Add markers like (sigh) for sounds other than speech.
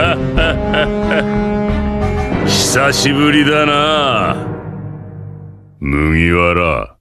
(laughs) 久しぶりだな。麦わら。